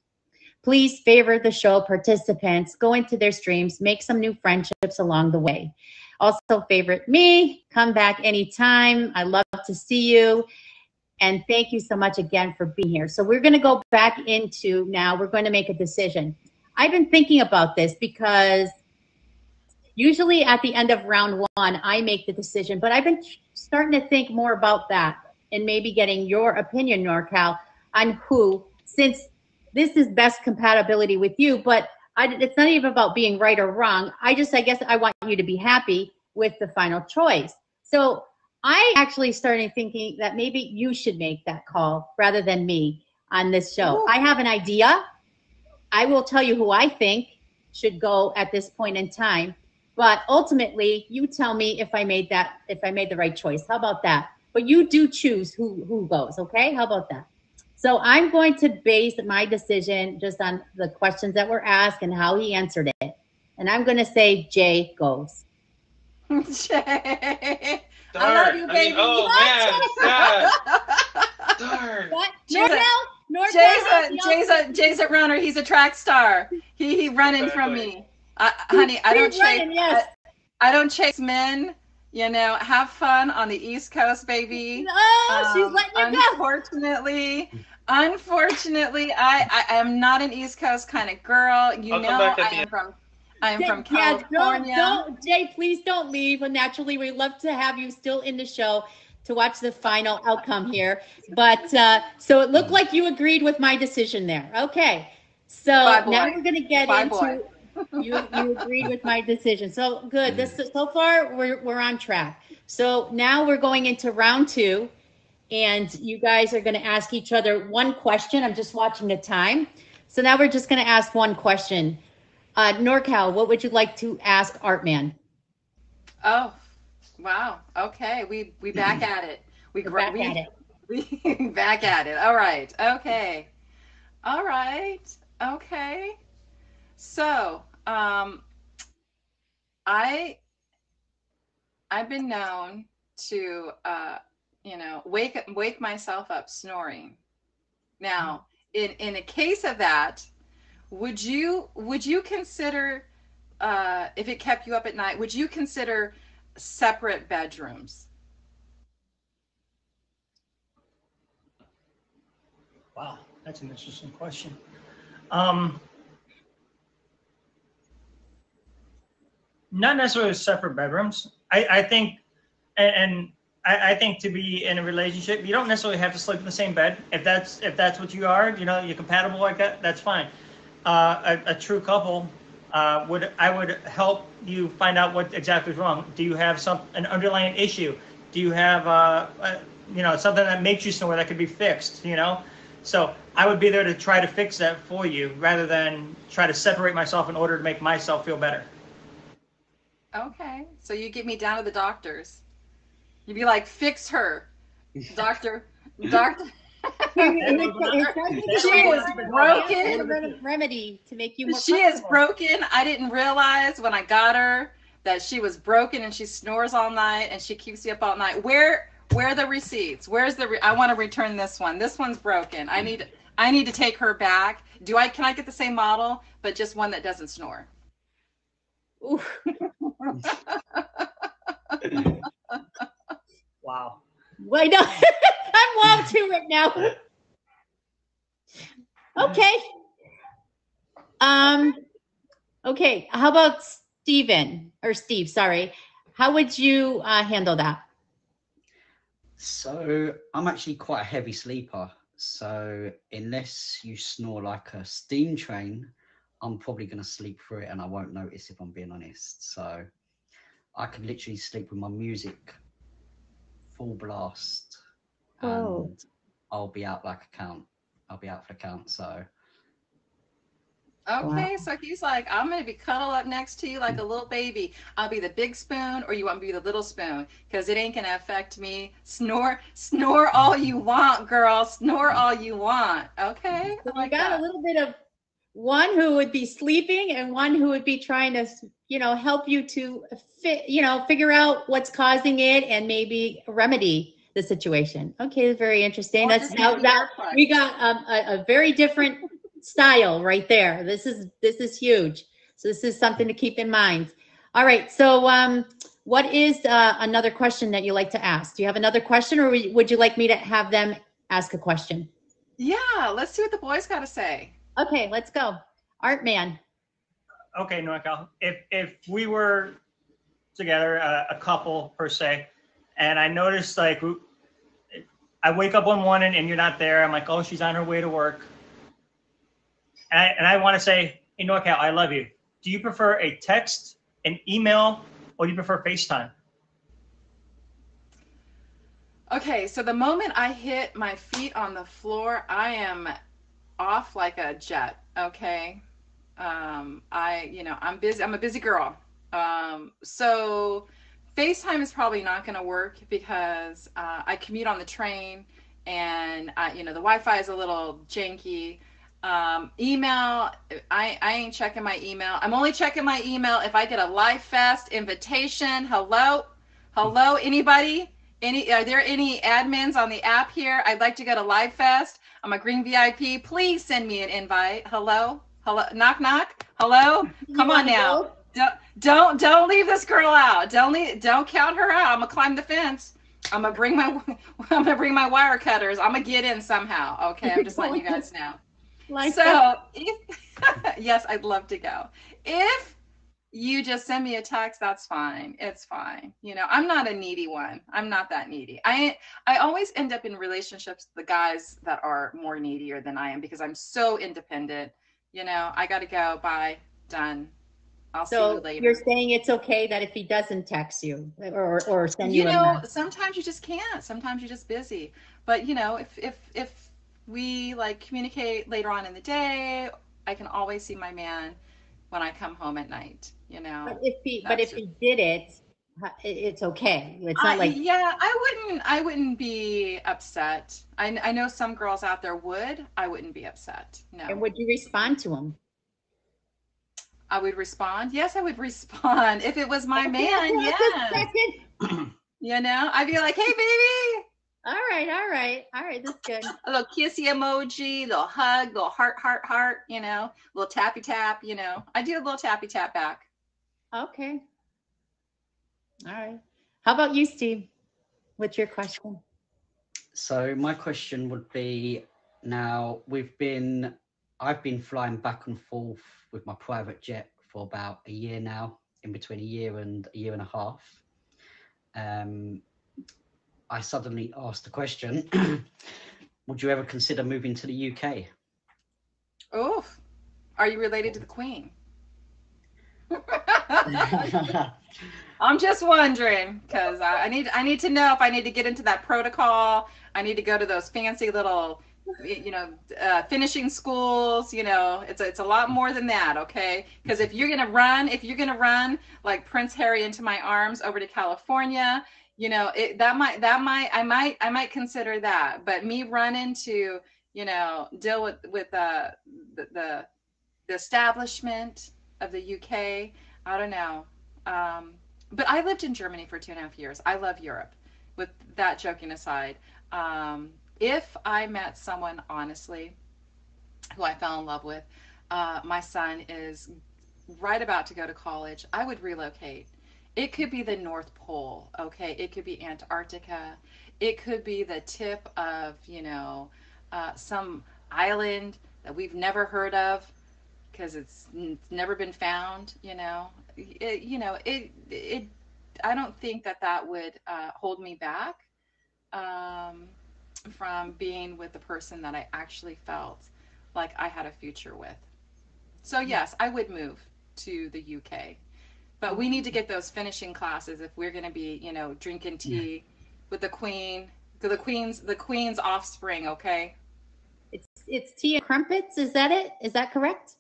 Please favor the show participants, go into their streams, make some new friendships along the way. Also, favorite me, come back anytime. I love to see you. And thank you so much again for being here. So, we're going to go back into now, we're going to make a decision. I've been thinking about this because usually at the end of round one, I make the decision, but I've been starting to think more about that and maybe getting your opinion, NorCal, on who, since this is best compatibility with you, but I, it's not even about being right or wrong. I just, I guess I want you to be happy with the final choice. So I actually started thinking that maybe you should make that call rather than me on this show. Ooh. I have an idea. I will tell you who I think should go at this point in time. But ultimately, you tell me if I made that, if I made the right choice. How about that? But you do choose who who goes. Okay? How about that? So I'm going to base my decision just on the questions that were asked and how he answered it. And I'm going to say Jay goes. Jay. I love you, I mean, baby. oh man, sad. Darn. What? Jay's a- Norvell? Norvell Jay's a Jay's a Jay's a runner. He's a track star. He he running from me. I, honey, I don't chase. running, yes. I, I don't chase men. You know, have fun on the East Coast, baby. Oh, she's Um, letting you go. Unfortunately, unfortunately, I, I am not an East Coast kind of girl. You I'll know, I am end. from I am from California. Yeah, don't, don't, Jay, please don't leave. And naturally, we love to have you still in the show to watch the final outcome here. But uh, so it looked like you agreed with my decision there. Okay. So Bye, now we're going to get Bye, into you, you agreed with my decision. So good. This so far we're we're on track. So now we're going into round two, and you guys are going to ask each other one question. I'm just watching the time. So now we're just going to ask one question. Uh, NorCal, what would you like to ask Artman? Oh, wow. Okay, we we back at it. We We're back we, at it. We back at it. All right. Okay. All right. Okay. So, um, I I've been known to uh, you know wake wake myself up snoring. Now, in in a case of that, would you would you consider uh, if it kept you up at night? Would you consider separate bedrooms? Wow, that's an interesting question. Um, not necessarily separate bedrooms. I, I think, and, and I, I think to be in a relationship, you don't necessarily have to sleep in the same bed. If that's if that's what you are, you know, you're compatible like that. That's fine. Uh, a, a true couple uh, would I would help you find out what exactly is wrong. Do you have some an underlying issue? Do you have uh, uh, you know something that makes you somewhere that could be fixed? You know, so I would be there to try to fix that for you rather than try to separate myself in order to make myself feel better. Okay, so you get me down to the doctors. You'd be like, fix her, doctor, doctor. She is broken. Remedy to make you She is broken. I didn't realize when I got her that she was broken and she snores all night and she keeps you up all night. Where where are the receipts? Where's the re- I want to return this one. This one's broken. I need I need to take her back. Do I can I get the same model but just one that doesn't snore? Ooh. Wow. I know. I'm wow to it now. Okay. Um. Okay. How about Steven or Steve? Sorry. How would you uh, handle that? So I'm actually quite a heavy sleeper. So unless you snore like a steam train, I'm probably going to sleep through it and I won't notice if I'm being honest. So I can literally sleep with my music full blast oh. and Oh. I'll be out like a count. I'll be out for the count. So Okay, so he's like, I'm gonna be cuddled up next to you like a little baby. I'll be the big spoon, or you want me to be the little spoon? Because it ain't gonna affect me. Snore, snore all you want, girl. Snore all you want. Okay. So I like got that. a little bit of one who would be sleeping and one who would be trying to, you know, help you to fit, you know, figure out what's causing it and maybe remedy the situation. Okay, very interesting. Or That's just how that airplay. we got um, a, a very different style right there. This is this is huge. So this is something to keep in mind. All right. So um, what is uh, another question that you like to ask? Do you have another question, or would you like me to have them ask a question? Yeah, let's see what the boys got to say. Okay, let's go. Art man. Okay, NorCal. If if we were together, uh, a couple per se, and I noticed like I wake up one morning and you're not there, I'm like, oh, she's on her way to work, and I, and I want to say, hey, NorCal, I love you. Do you prefer a text, an email, or do you prefer FaceTime? Okay, so the moment I hit my feet on the floor, I am off like a jet. Okay. Um, I, you know, I'm busy. I'm a busy girl. Um, so FaceTime is probably not going to work because uh, I commute on the train and I, you know, the Wi-Fi is a little janky. Um, email, I, I ain't checking my email. I'm only checking my email if I get a Live Fest invitation. Hello, hello, anybody? Any are there any admins on the app here? I'd like to go to Live Fest. I'm a green VIP. Please send me an invite. Hello? Hello? Knock knock. Hello? You Come on now. go? Don't don't don't leave this girl out. Don't leave, don't count her out. I'm gonna climb the fence. I'm gonna bring my I'm gonna bring my wire cutters. I'm gonna get in somehow. Okay, I'm just letting you guys know. Like so if, yes, I'd love to go. If you just send me a text, that's fine. It's fine. You know, I'm not a needy one. I'm not that needy. I I always end up in relationships with the guys that are more needier than I am because I'm so independent. You know, I gotta go. Bye. Done. I'll see you So later. you're saying it's okay that if he doesn't text you or or send you, you know sometimes you just can't sometimes you're just busy but you know if if if we like communicate later on in the day i can always see my man when i come home at night you know But if he but if That's he did it, it's okay. It's not like yeah i wouldn't i wouldn't be upset I, I know some girls out there would i wouldn't be upset no and would you respond to him? i would respond yes i would respond if it was my man okay, just yes checking. you know i'd be like hey baby All right, all right, all right. That's good. a little kissy emoji, little hug, little heart, heart, heart, you know, little tappy tap, you know. I do a little tappy tap back. Okay. All right. How about you, Steve? What's your question? So my question would be now we've been I've been flying back and forth with my private jet for about a year now, in between a year and a year and a half. Um, I suddenly asked the question: Would you ever consider moving to the UK? Oh, are you related to the queen? I'm just wondering because I, I need I need to know if I need to get into that protocol. I need to go to those fancy little, you know, uh, finishing schools. You know, it's a, it's a lot more than that. Okay, because if you're gonna run, if you're gonna run like Prince Harry into my arms over to California, you know, it, that might that might I might I might consider that. But me running to you know deal with with uh, the the the establishment of the UK. I don't know. Um, but I lived in Germany for two and a half years. I love Europe. With that joking aside, um, if I met someone honestly who I fell in love with, uh, my son is right about to go to college, I would relocate. It could be the North Pole, okay? It could be Antarctica. It could be the tip of, you know, uh, some island that we've never heard of because it's, it's never been found, you know. It, you know, it, it, I don't think that that would uh, hold me back um, from being with the person that I actually felt like I had a future with. So, yes, I would move to the UK. But we need to get those finishing classes if we're going to be, you know, drinking tea with the queen, the queen's the queen's offspring, okay? It's it's tea and crumpets. Is that it? Is that correct?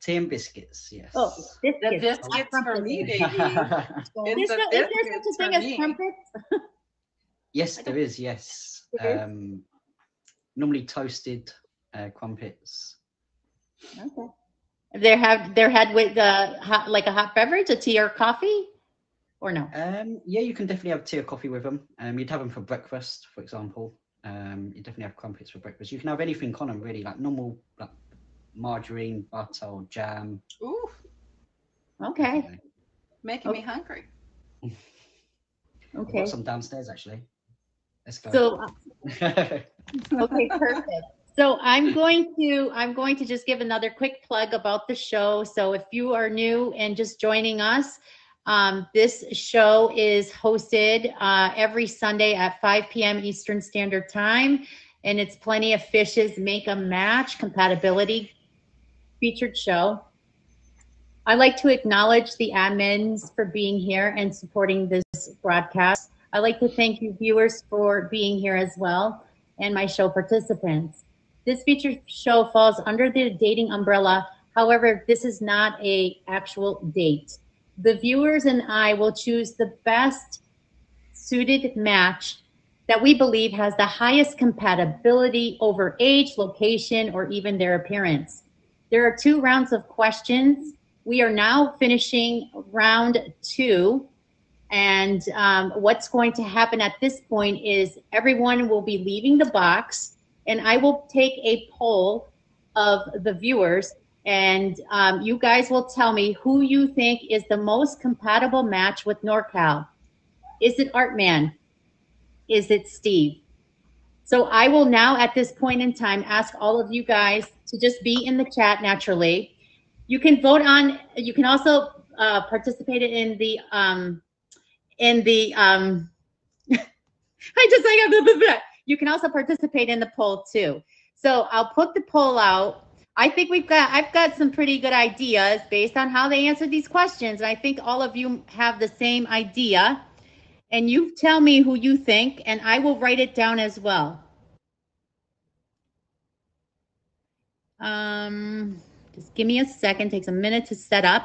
Tea biscuits, yes. Oh, The biscuits. biscuits for me, baby. Is It's there, the is there such a biscuits thing for as crumpets? yes, there is. Yes, There is? um, normally toasted uh, crumpets. Okay. They have they're had with uh, hot, like a hot beverage, a tea or coffee, or no? Um, yeah, you can definitely have tea or coffee with them. Um, you'd have them for breakfast, for example. Um, you definitely have crumpets for breakfast. You can have anything on them, really, like normal, like margarine, butter, or jam. Ooh, Okay. making me hungry. I've Okay. got some downstairs actually. Let's go. So okay, perfect. So I'm going to I'm going to just give another quick plug about the show. So if you are new and just joining us, um, this show is hosted uh, every Sunday at 5 p.m. Eastern Standard Time, and it's plenty of fishes make a match compatibility featured show. I'd like to acknowledge the admins for being here and supporting this broadcast. I'd like to thank you viewers for being here as well and my show participants. This featured show falls under the dating umbrella. However, this is not a actual date. The viewers and I will choose the best suited match that we believe has the highest compatibility over age, location, or even their appearance. There are two rounds of questions. We are now finishing round two. And um, what's going to happen at this point is everyone will be leaving the box, and I will take a poll of the viewers, and um, you guys will tell me who you think is the most compatible match with NorCal. Is it Artman? Is it Steve? So I will now, at this point in time, ask all of you guys to just be in the chat naturally. You can vote on. You can also uh, participate in the um, in the. Um, I just like you can also participate in the poll too. So I'll put the poll out. I think we've got I've got some pretty good ideas based on how they answered these questions. And I think all of you have the same idea. And you tell me who you think, and I will write it down as well. Um, just give me a second. Takes a minute to set up.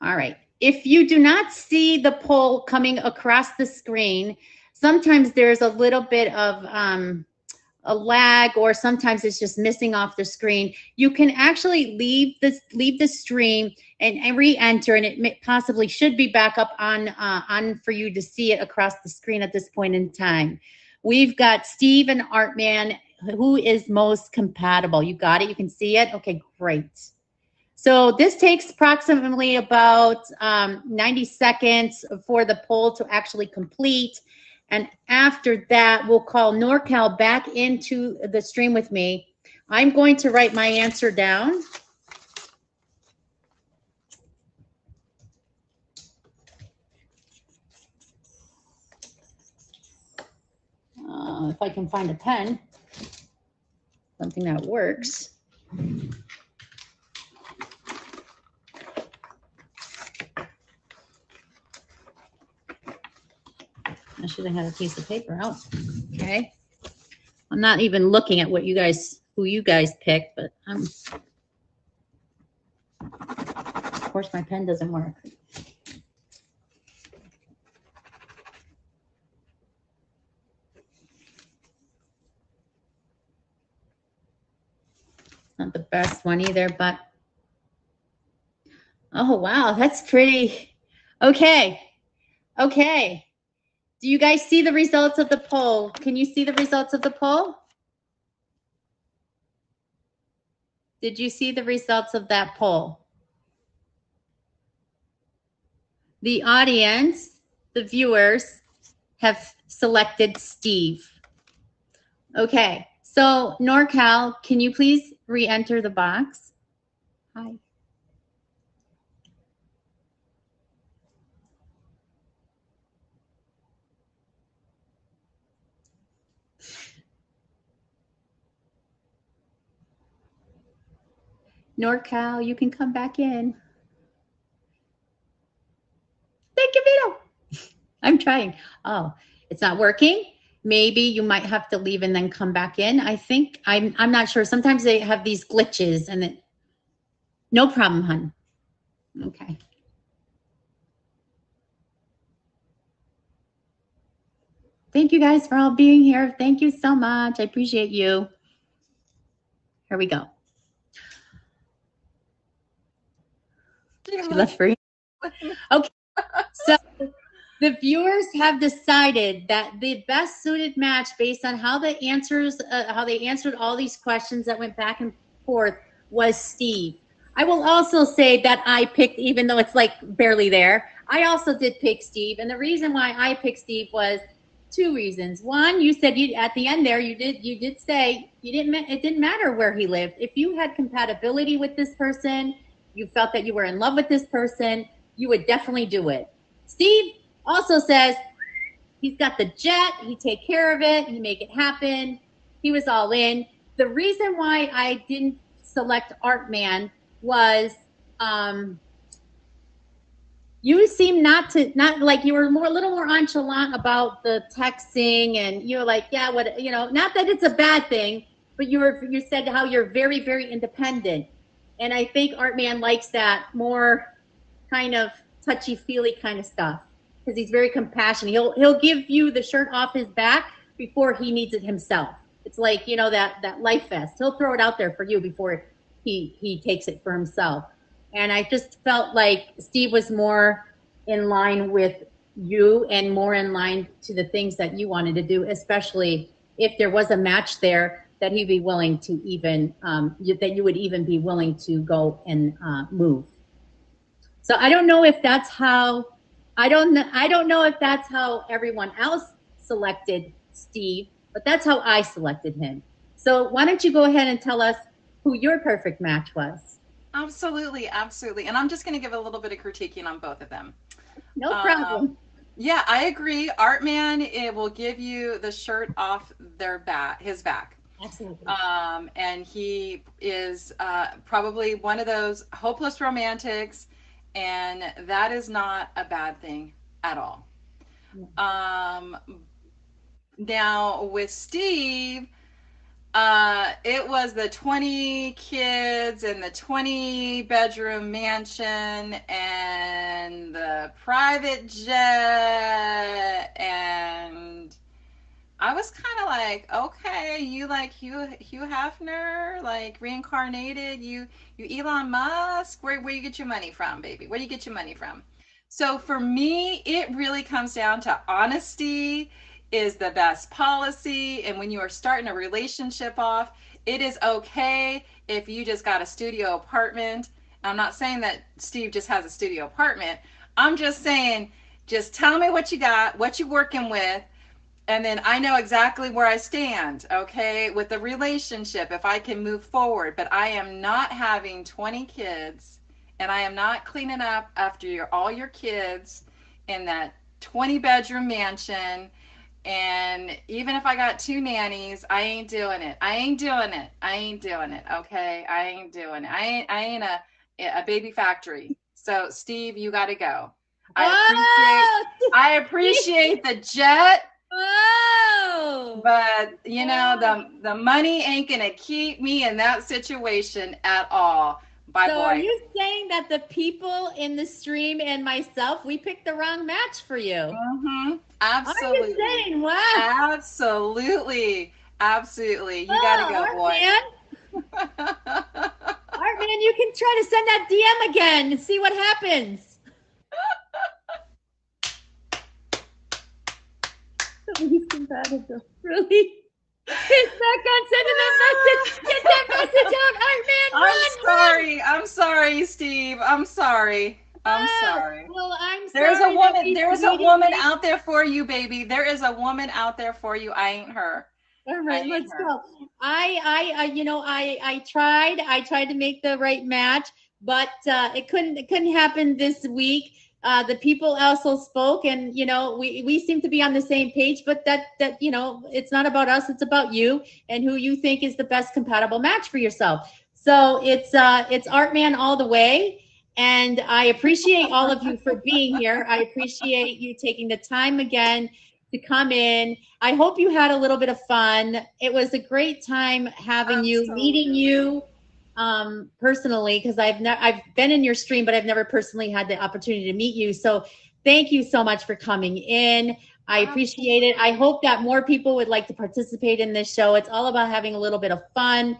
All right. If you do not see the poll coming across the screen, sometimes there's a little bit of um, a lag or sometimes it's just missing off the screen. You can actually leave this leave the stream and, and re-enter and it may, possibly should be back up on uh, on for you to see it across the screen at this point in time. We've got Steve and Artman. Who is most compatible? You got it? You can see it? Okay, great. So this takes approximately about um, 90 seconds for the poll to actually complete. And after that, we'll call NorCal back into the stream with me. I'm going to write my answer down. Uh, if I can find a pen, something that works. I should have had a piece of paper out. Okay. I'm not even looking at what you guys, who you guys picked, but I'm. Of course, my pen doesn't work. Not the best one either, but. Oh, wow. That's pretty. Okay. Okay. Do you guys see the results of the poll? Can you see the results of the poll? Did you see the results of that poll? The audience, the viewers, have selected Steve. Okay, so NorCal, can you please re-enter the box? Hi. NorCal, you can come back in. Thank you, Vito. I'm trying. Oh, it's not working. Maybe you might have to leave and then come back in. I think I'm I'm not sure. Sometimes they have these glitches and it no problem, hun. Okay. Thank you guys for all being here. Thank you so much. I appreciate you. Here we go. She left you. Okay. So the viewers have decided that the best suited match based on how the answers uh, how they answered all these questions that went back and forth was Steve. I will also say that I picked even though it's like barely there. I also did pick Steve and the reason why I picked Steve was two reasons. One, you said you at the end there you did you did say you didn't it didn't matter where he lived. If you had compatibility with this person, you felt that you were in love with this person, you would definitely do it. Steve also says he's got the jet, he take care of it, he make it happen. He was all in. The reason why I didn't select Artman was um, you seem not to not like you were more a little more nonchalant about the texting and you're like yeah what you know not that it's a bad thing but you were you said how you're very very independent and I think Art Man likes that more kind of touchy feely kind of stuff because he's very compassionate. He'll he'll give you the shirt off his back before he needs it himself. It's like you know that that life vest. He'll throw it out there for you before he he takes it for himself. And I just felt like Steve was more in line with you and more in line to the things that you wanted to do, especially if there was a match there that he'd be willing to even um, you, that you would even be willing to go and uh, move. So I don't know if that's how I don't know I don't know if that's how everyone else selected Steve, but that's how I selected him. So why don't you go ahead and tell us who your perfect match was? Absolutely, absolutely. And I'm just going to give a little bit of critiquing on both of them. No problem. Um, yeah, I agree. Artman, it will give you the shirt off their back, his back. Absolutely. Um, and he is uh, probably one of those hopeless romantics, and that is not a bad thing at all. Um, now with Steve, uh, it was the 20 kids and the 20 bedroom mansion and the private jet and I was kind of like, okay, you like Hugh Hugh Hefner, like reincarnated, you you Elon Musk. Where where you get your money from, baby? Where do you get your money from? So for me, it really comes down to honesty is the best policy. And when you are starting a relationship off, it is okay if you just got a studio apartment. I'm not saying that Steve just has a studio apartment. I'm just saying, just tell me what you got, what you're working with, and then I know exactly where I stand, okay, with the relationship, if I can move forward. But I am not having 20 kids and I am not cleaning up after your, all your kids in that 20 bedroom mansion and even if I got two nannies, I ain't doing it. I ain't doing it. I ain't doing it. Okay. I ain't doing it. I ain't I ain't a a baby factory. So Steve, you gotta go. I appreciate I appreciate the jet. Oh, but you know the the money ain't gonna keep me in that situation at all. Bye so boy. are you saying that the people in the stream and myself, we picked the wrong match for you? Mm-hmm. Absolutely. Are you saying? Wow. Absolutely. Absolutely. You gotta go, boy. Man. Art man, you can try to send that DM again and see what happens. He's compatible. Really? He's back on sending that message. Get that message out, Art man. I'm run, run. sorry. I'm sorry, Steve. I'm sorry. I'm Oh, sorry. Well, I'm There's a woman. There is a woman me. out there for you, baby. There is a woman out there for you. I ain't her. All right, let's her. go. I, I, I, you know, I, I tried. I tried to make the right match, but uh, it couldn't. It couldn't happen this week. Uh, the people also spoke, and you know, we we seem to be on the same page. But that that you know, it's not about us. It's about you and who you think is the best compatible match for yourself. So it's uh, it's Art Man all the way. And I appreciate all of you for being here. I appreciate you taking the time again to come in. I hope you had a little bit of fun. It was a great time having you, meeting you um, personally, because I've never I've been in your stream, but I've never personally had the opportunity to meet you. So thank you so much for coming in. I appreciate it. I hope that more people would like to participate in this show. It's all about having a little bit of fun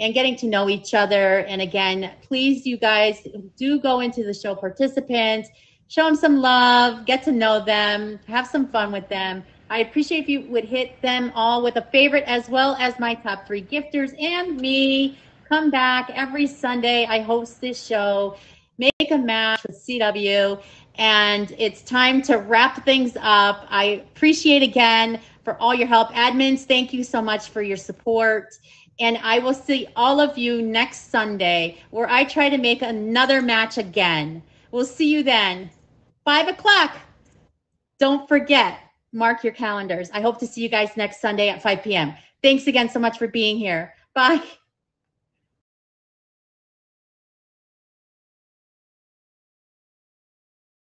and getting to know each other. And again, please, you guys do go into the show participants, show them some love, get to know them, have some fun with them. I appreciate if you would hit them all with a favorite as well as my top three gifters and me. Come back every Sunday. I host this show, Make a Match with CW. And it's time to wrap things up. I appreciate again for all your help. Admins, thank you so much for your support. And I will see all of you next Sunday where I try to make another match again. We'll see you then. Five o'clock. Don't forget, mark your calendars. I hope to see you guys next Sunday at 5 p.m. Thanks again so much for being here. Bye.